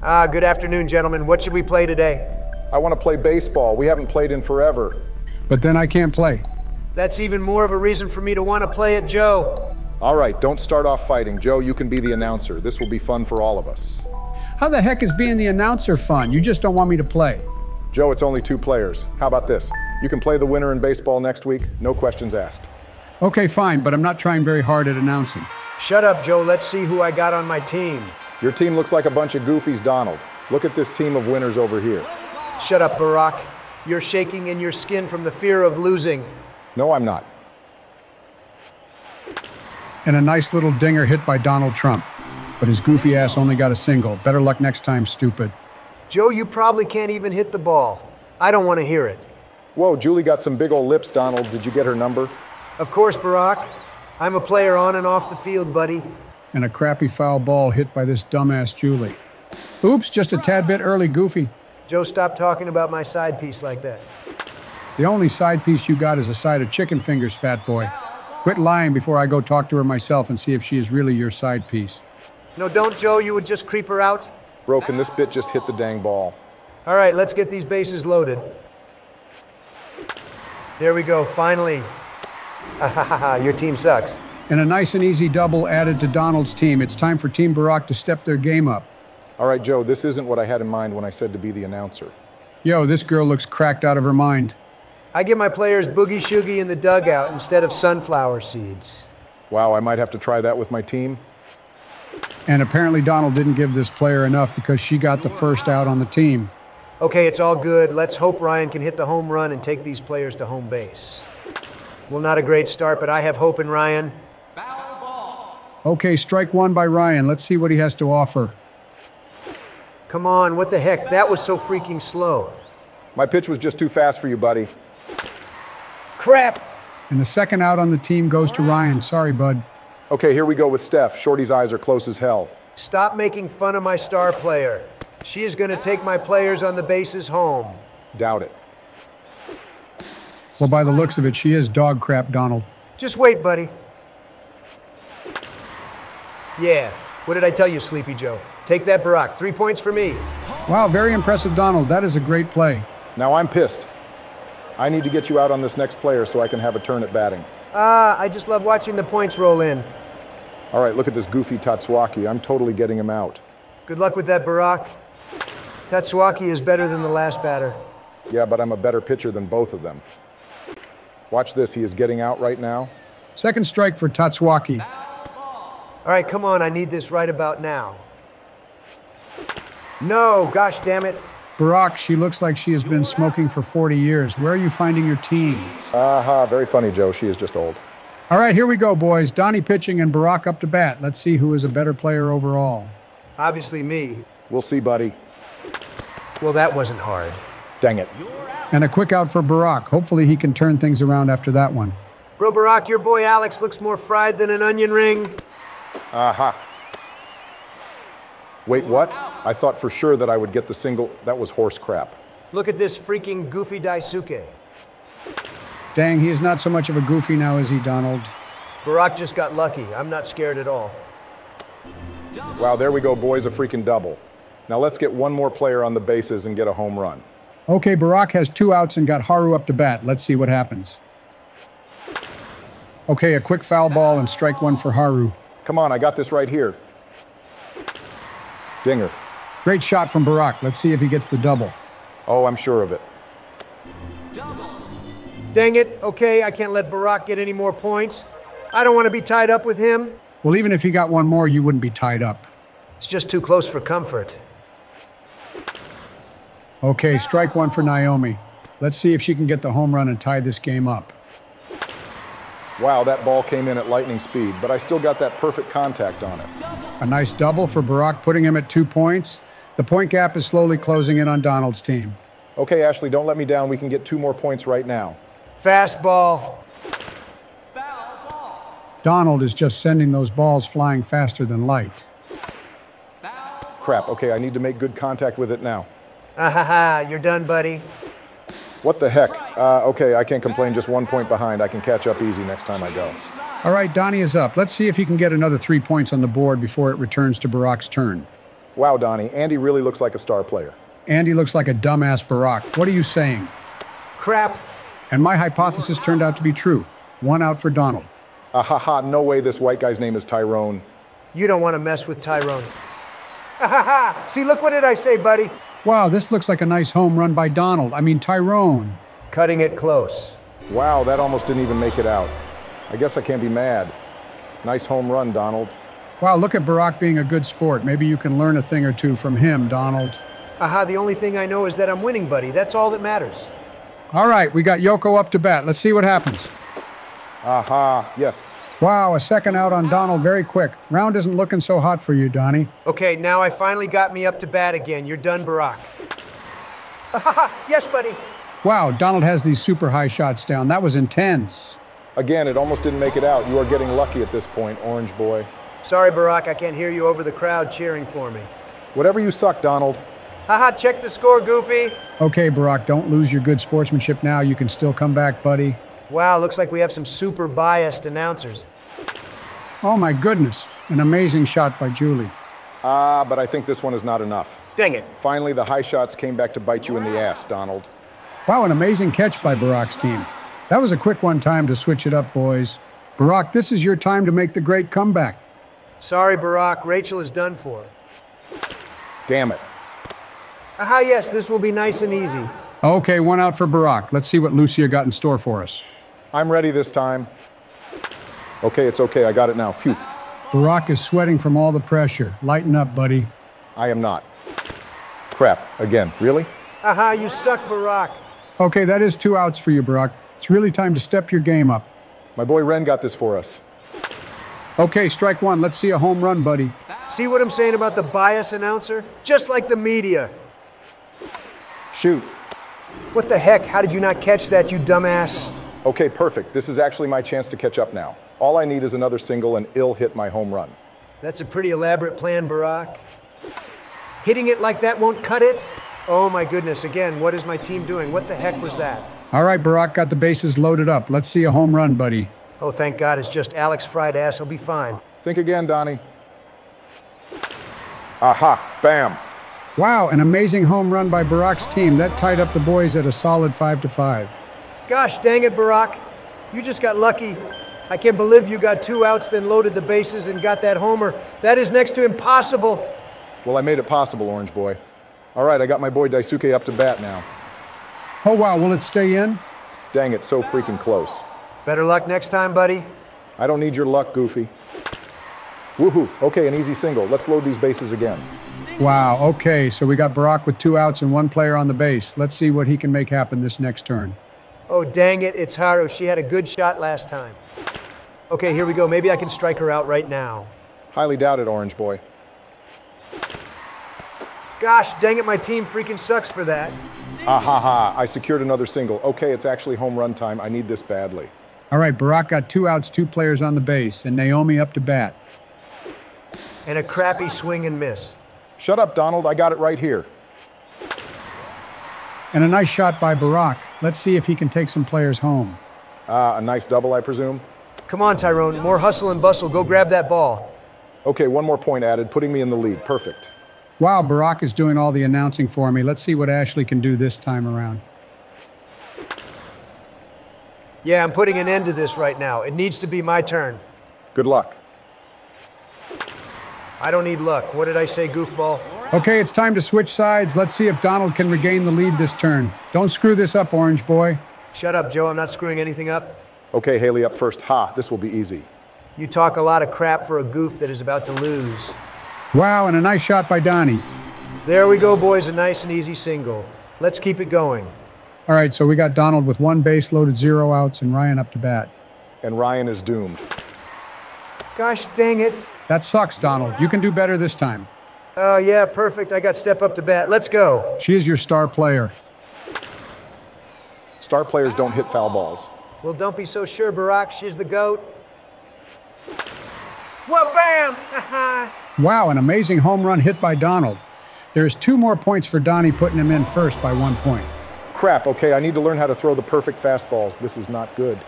Ah, good afternoon, gentlemen. What should we play today? I want to play baseball. We haven't played in forever. But then I can't play. That's even more of a reason for me to want to play it, Joe. All right, don't start off fighting. Joe, you can be the announcer. This will be fun for all of us. How the heck is being the announcer fun? You just don't want me to play. Joe, it's only two players. How about this? You can play the winner in baseball next week, no questions asked. Okay, fine, but I'm not trying very hard at announcing. Shut up, Joe. Let's see who I got on my team. Your team looks like a bunch of goofies, Donald. Look at this team of winners over here. Shut up, Barack. You're shaking in your skin from the fear of losing. No, I'm not. And a nice little dinger hit by Donald Trump. But his goofy ass only got a single. Better luck next time, stupid. Joe, you probably can't even hit the ball. I don't want to hear it. Whoa, Julie got some big old lips, Donald. Did you get her number? Of course, Barack. I'm a player on and off the field, buddy. And a crappy foul ball hit by this dumbass Julie. Oops, just a tad bit early, Goofy. Joe, stop talking about my side piece like that. The only side piece you got is a side of chicken fingers, fat boy. Quit lying before I go talk to her myself and see if she is really your side piece. No, don't, Joe. You would just creep her out. Broken, this bit just hit the dang ball. All right, let's get these bases loaded. There we go, finally. Ha ha ha, your team sucks. And a nice and easy double added to Donald's team. It's time for Team Barack to step their game up. All right, Joe, this isn't what I had in mind when I said to be the announcer. Yo, this girl looks cracked out of her mind. I give my players boogie shoogie in the dugout instead of sunflower seeds. Wow, I might have to try that with my team. And apparently, Donald didn't give this player enough because she got the first out on the team. Okay, it's all good. Let's hope Ryan can hit the home run and take these players to home base. Well, not a great start, but I have hope in Ryan. Okay, strike one by Ryan. Let's see what he has to offer. Come on, what the heck? That was so freaking slow. My pitch was just too fast for you, buddy. Crap! And the second out on the team goes to Ryan. Sorry, bud. Okay, here we go with Steph. Shorty's eyes are close as hell. Stop making fun of my star player. She is going to take my players on the bases home. Doubt it. Well, by the looks of it, she is dog crap, Donald. Just wait, buddy. Yeah, what did I tell you, Sleepy Joe? Take that, Barack. Three points for me. Wow, very impressive, Donald. That is a great play. Now I'm pissed. I need to get you out on this next player so I can have a turn at batting. Ah, I just love watching the points roll in. All right, look at this goofy Tatsuaki. I'm totally getting him out. Good luck with that, Barack. Tatsuaki is better than the last batter. Yeah, but I'm a better pitcher than both of them. Watch this. He is getting out right now. Second strike for Tatsuaki. All right, come on. I need this right about now. No, gosh damn it. Barack, she looks like she has been smoking for 40 years. Where are you finding your team? Aha, very funny, Joe. She is just old. All right, here we go, boys. Donnie pitching and Barack up to bat. Let's see who is a better player overall. Obviously, me. We'll see, buddy. Well, that wasn't hard. Dang it. And a quick out for Barack. Hopefully, he can turn things around after that one. Bro, Barack, your boy Alex looks more fried than an onion ring. Aha. Wait, what? I thought for sure that I would get the single. That was horse crap. Look at this freaking goofy Daisuke. Dang, he is not so much of a goofy now, is he, Donald? Barack just got lucky. I'm not scared at all. Wow, there we go, boys. A freaking double. Now let's get one more player on the bases and get a home run. Okay, Barack has two outs and got Haru up to bat. Let's see what happens. Okay, a quick foul ball and strike one for Haru. Come on, I got this right here. Dinger. Great shot from Barack. Let's see if he gets the double. Oh, I'm sure of it. Double. Dang it. Okay, I can't let Barack get any more points. I don't want to be tied up with him. Well, even if he got one more, you wouldn't be tied up. It's just too close for comfort. Okay, strike one for Naomi. Let's see if she can get the home run and tie this game up. Wow, that ball came in at lightning speed, but I still got that perfect contact on it. A nice double for Barack, putting him at two points. The point gap is slowly closing in on Donald's team. Okay, Ashley, don't let me down. We can get two more points right now. Fastball. Donald is just sending those balls flying faster than light. Crap. Okay, I need to make good contact with it now. Ah ha ha, you're done, buddy. What the heck? Uh, okay, I can't complain. Just one point behind. I can catch up easy next time I go. All right, Donnie is up. Let's see if he can get another three points on the board before it returns to Barack's turn. Wow, Donnie, Andy really looks like a star player. Andy looks like a dumbass Barack. What are you saying? Crap. And my hypothesis turned out to be true. One out for Donald. Ah ha ha, no way this white guy's name is Tyrone. You don't want to mess with Tyrone. Ha ha ha! See, look what did I say, buddy? Wow, this looks like a nice home run by Donald. I mean, Tyrone. Cutting it close. Wow, that almost didn't even make it out. I guess I can't be mad. Nice home run, Donald. Wow, look at Barack being a good sport. Maybe you can learn a thing or two from him, Donald. Aha, the only thing I know is that I'm winning, buddy. That's all that matters. All right, we got Yoko up to bat. Let's see what happens. Aha, yes. Wow, a second out on Donald very quick. Round isn't looking so hot for you, Donnie. Okay, now I finally got me up to bat again. You're done, Barack. Aha, yes, buddy. Wow, Donald has these super high shots down. That was intense. Again, it almost didn't make it out. You are getting lucky at this point, Orange Boy. Sorry, Barack, I can't hear you over the crowd cheering for me. Whatever you suck, Donald. Haha, check the score, Goofy. Okay, Barack, don't lose your good sportsmanship now. You can still come back, buddy. Wow, looks like we have some super biased announcers. Oh my goodness, an amazing shot by Julie. Ah, but I think this one is not enough. Dang it. Finally, the high shots came back to bite you in the ass, Donald. Wow, an amazing catch by Barack's team. That was a quick one time to switch it up, boys. Barack, this is your time to make the great comeback. Sorry, Barack, Rachel is done for. Damn it. Aha, yes, this will be nice and easy. Okay, one out for Barack. Let's see what Lucia got in store for us. I'm ready this time. Okay, it's okay. I got it now. Phew. Barack is sweating from all the pressure. Lighten up, buddy. I am not. Crap. Again. Really? Aha, you suck, Barack. Okay, that is two outs for you, Barack. It's really time to step your game up. My boy Ren got this for us. Okay, strike one. Let's see a home run, buddy. See what I'm saying about the bias announcer? Just like the media. Shoot. What the heck? How did you not catch that, you dumbass? Okay, perfect. This is actually my chance to catch up now. All I need is another single and ill hit my home run. That's a pretty elaborate plan, Barack. Hitting it like that won't cut it? Oh my goodness, again, what is my team doing? What the heck was that? All right, Barack got the bases loaded up. Let's see a home run, buddy. Oh, thank God, it's just Alex fried ass. He'll be fine. Think again, Donnie. Aha, bam. Wow, an amazing home run by Barack's team. That tied up the boys at a solid 5 to 5. Gosh dang it, Barack. You just got lucky. I can't believe you got two outs, then loaded the bases and got that homer. That is next to impossible. Well, I made it possible, Orange Boy. All right, I got my boy Daisuke up to bat now. Oh, wow, will it stay in? Dang it, so freaking close. Better luck next time, buddy. I don't need your luck, Goofy. Woohoo. Okay, an easy single. Let's load these bases again. Wow, okay, so we got Barack with two outs and one player on the base. Let's see what he can make happen this next turn. Oh, dang it, it's Haru. She had a good shot last time. Okay, here we go. Maybe I can strike her out right now. Highly doubt it, Orange Boy. Gosh, dang it, my team freaking sucks for that. Ah ha ha, I secured another single. Okay, it's actually home run time. I need this badly. All right, Barack got two outs, two players on the base, and Naomi up to bat. And a crappy swing and miss. Shut up, Donald. I got it right here. And a nice shot by Barack. Let's see if he can take some players home. Ah, a nice double, I presume. Come on, Tyrone. More hustle and bustle. Go grab that ball. Okay, one more point added, putting me in the lead. Perfect. Wow, Barack is doing all the announcing for me. Let's see what Ashley can do this time around. Yeah, I'm putting an end to this right now. It needs to be my turn. Good luck. I don't need luck. What did I say, goofball? Okay, it's time to switch sides. Let's see if Donald can regain the lead this turn. Don't screw this up, Orange Boy. Shut up, Joe. I'm not screwing anything up. Okay, Haley up first. Ha, this will be easy. You talk a lot of crap for a goof that is about to lose. Wow, and a nice shot by Donnie. There we go, boys. A nice and easy single. Let's keep it going. All right, so we got Donald with one base loaded, zero outs, and Ryan up to bat. And Ryan is doomed. Gosh dang it. That sucks, Donald. You can do better this time. Oh, yeah, perfect. I got Steph up to bat. Let's go. She is your star player. Star players don't hit foul balls. Well, don't be so sure, Barack. She's the GOAT. Well, bam! Wow, an amazing home run hit by Donald. There's two more points for Donnie putting him in first by one point. Crap, okay, I need to learn how to throw the perfect fastballs. This is not good.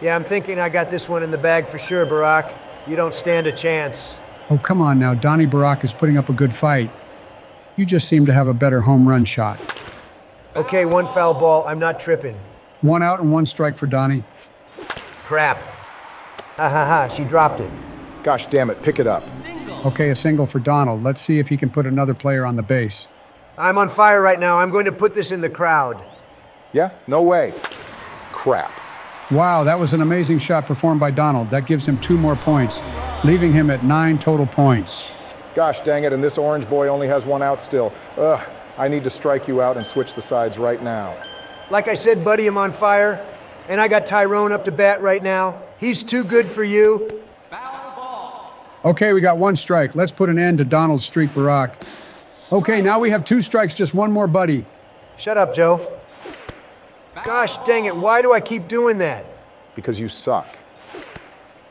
yeah, I'm thinking I got this one in the bag for sure, Barack. You don't stand a chance. Oh, come on now. Donnie Barack is putting up a good fight. You just seem to have a better home run shot. Okay, one foul ball. I'm not tripping. One out and one strike for Donnie. Crap. Ha ha ha, she dropped it. Gosh damn it, pick it up. Okay, a single for Donald. Let's see if he can put another player on the base. I'm on fire right now. I'm going to put this in the crowd. Yeah? No way. Crap. Wow, that was an amazing shot performed by Donald. That gives him two more points, leaving him at nine total points. Gosh dang it, and this orange boy only has one out still. Ugh, I need to strike you out and switch the sides right now. Like I said, buddy, I'm on fire. And I got Tyrone up to bat right now. He's too good for you. Okay, we got one strike. Let's put an end to Donald's streak, Barack. Okay, now we have two strikes, just one more buddy. Shut up, Joe. Gosh dang it, why do I keep doing that? Because you suck.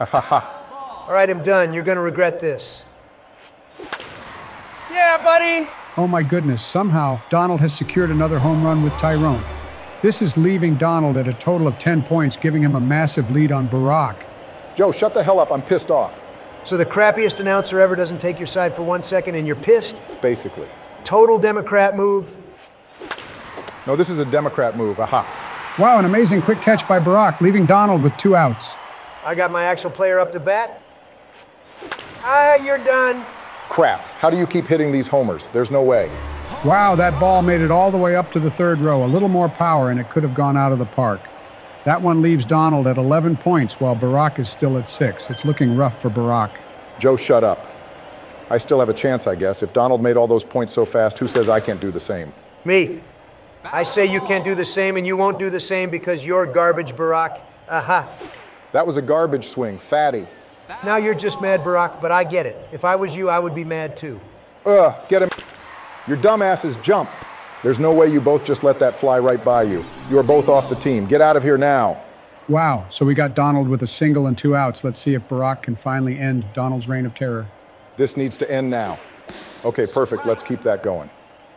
All right, I'm done. You're going to regret this. Yeah, buddy. Oh my goodness, somehow Donald has secured another home run with Tyrone. This is leaving Donald at a total of 10 points, giving him a massive lead on Barack. Joe, shut the hell up. I'm pissed off. So the crappiest announcer ever doesn't take your side for one second and you're pissed? Basically. Total Democrat move. No, this is a Democrat move. Aha. Wow, an amazing quick catch by Barack, leaving Donald with two outs. I got my actual player up to bat. Ah, you're done. Crap. How do you keep hitting these homers? There's no way. Wow, that ball made it all the way up to the third row. A little more power, and it could have gone out of the park. That one leaves Donald at 11 points, while Barack is still at six. It's looking rough for Barack. Joe, shut up. I still have a chance, I guess. If Donald made all those points so fast, who says I can't do the same? Me. I say you can't do the same and you won't do the same because you're garbage, Barack. Aha. That was a garbage swing. Fatty. Now you're just mad, Barack, but I get it. If I was you, I would be mad too. Ugh, get him. Your dumbasses jump. There's no way you both just let that fly right by you. You are both off the team. Get out of here now. Wow, so we got Donald with a single and two outs. Let's see if Barack can finally end Donald's reign of terror. This needs to end now. Okay, perfect. Let's keep that going.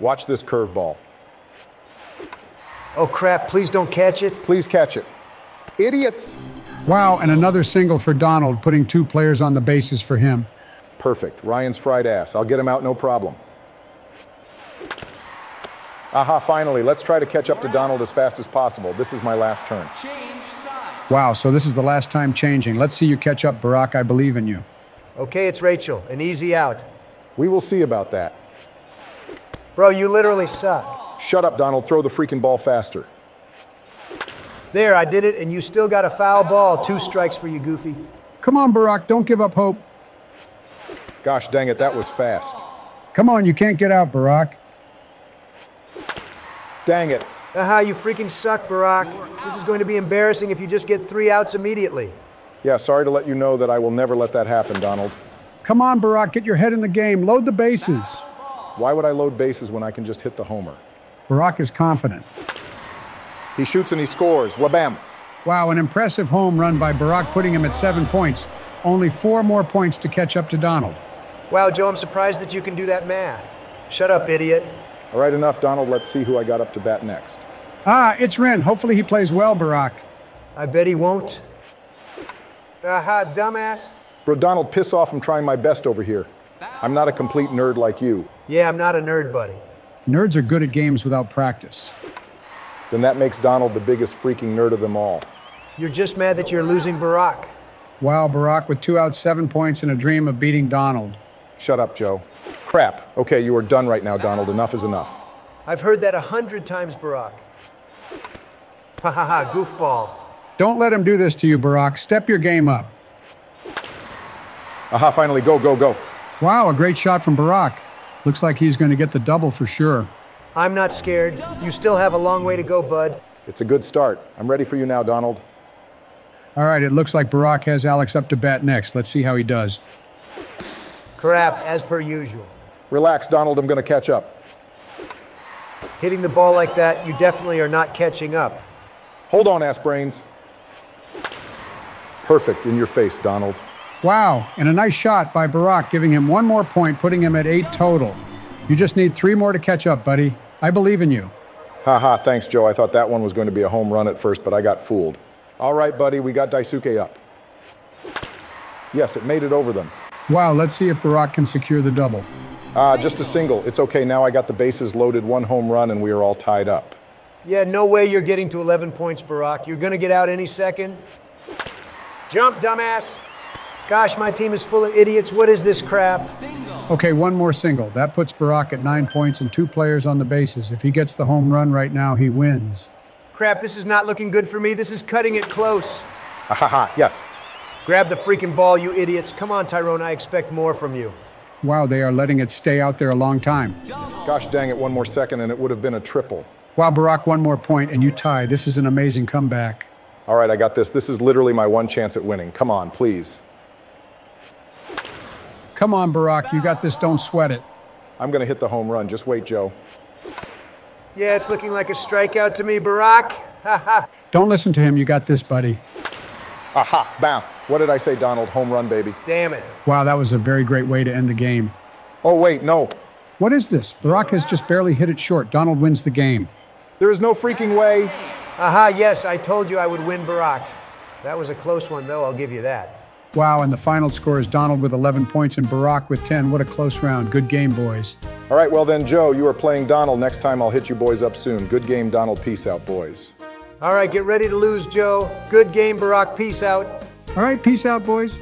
Watch this curveball. Oh crap, please don't catch it. Please catch it. Idiots! Wow, and another single for Donald, putting two players on the bases for him. Perfect. Ryan's fried ass. I'll get him out, no problem. Aha, finally. Let's try to catch up to Donald as fast as possible. This is my last turn. Wow, so this is the last time changing. Let's see you catch up, Barack. I believe in you. Okay, it's Rachel. An easy out. We will see about that. Bro, you literally suck. Shut up, Donald. Throw the freaking ball faster. There, I did it, and you still got a foul ball. Two strikes for you, Goofy. Come on, Barack, don't give up hope. Gosh dang it, that was fast. Come on, you can't get out, Barack. Dang it. Aha, you freaking suck, Barack. This is going to be embarrassing if you just get three outs immediately. Yeah, sorry to let you know that I will never let that happen, Donald. Come on, Barack, get your head in the game. Load the bases. Why would I load bases when I can just hit the homer? Barack is confident. He shoots and he scores. Wabam. Wow, an impressive home run by Barack, putting him at seven points. Only four more points to catch up to Donald. Wow, Joe, I'm surprised that you can do that math. Shut up, idiot. All right, enough, Donald. Let's see who I got up to bat next. Ah, it's Ren. Hopefully he plays well, Barack. I bet he won't. Aha, dumbass. Bro, Donald, piss off. I'm trying my best over here. I'm not a complete nerd like you. Yeah, I'm not a nerd, buddy. Nerds are good at games without practice. Then that makes Donald the biggest freaking nerd of them all. You're just mad that you're losing Barack. Wow, Barack with two outs, seven points, and a dream of beating Donald. Shut up, Joe. Crap. Okay, you are done right now, Donald. Enough is enough. I've heard that a hundred times, Barack. Ha ha ha, goofball. Don't let him do this to you, Barack. Step your game up. Aha, finally. Go, go, go. Wow, a great shot from Barack. Looks like he's going to get the double for sure. I'm not scared. You still have a long way to go, bud. It's a good start. I'm ready for you now, Donald. All right, it looks like Barack has Alex up to bat next. Let's see how he does. Crap, as per usual. Relax, Donald. I'm going to catch up. Hitting the ball like that, you definitely are not catching up. Hold on, ass brains. Perfect in your face, Donald. Wow, and a nice shot by Barack, giving him one more point, putting him at eight total. You just need three more to catch up, buddy. I believe in you. Ha ha, thanks, Joe. I thought that one was going to be a home run at first, but I got fooled. All right, buddy, we got Daisuke up. Yes, it made it over them. Wow, let's see if Barack can secure the double. Uh, just a single. It's okay. Now I got the bases loaded, one home run, and we are all tied up. Yeah, no way you're getting to 11 points, Barack. You're going to get out any second. Jump, dumbass. Gosh, my team is full of idiots. What is this crap? Okay, one more single. That puts Barack at nine points and two players on the bases. If he gets the home run right now, he wins. Crap, this is not looking good for me. This is cutting it close. Ha ha ha. Yes. Grab the freaking ball, you idiots. Come on, Tyrone. I expect more from you. Wow, they are letting it stay out there a long time. Gosh dang it, one more second, and it would have been a triple. Wow, Barack, one more point and you tie. This is an amazing comeback. All right, I got this. This is literally my one chance at winning. Come on, please. Come on, Barack, you got this. Don't sweat it. I'm going to hit the home run. Just wait, Joe. Yeah, it's looking like a strikeout to me, Barack. Ha ha. Don't listen to him. You got this, buddy. Aha, bam. What did I say, Donald? Home run, baby. Damn it. Wow, that was a very great way to end the game. Oh, wait, no. What is this? Barack has just barely hit it short. Donald wins the game. There is no freaking way. Aha, yes, I told you I would win Barack. That was a close one, though, I'll give you that. Wow, and the final score is Donald with 11 points and Barack with 10. What a close round. Good game, boys. All right, well then, Joe, you are playing Donald. Next time I'll hit you boys up soon. Good game, Donald. Peace out, boys. All right, get ready to lose, Joe. Good game, Barack. Peace out. All right, peace out, boys.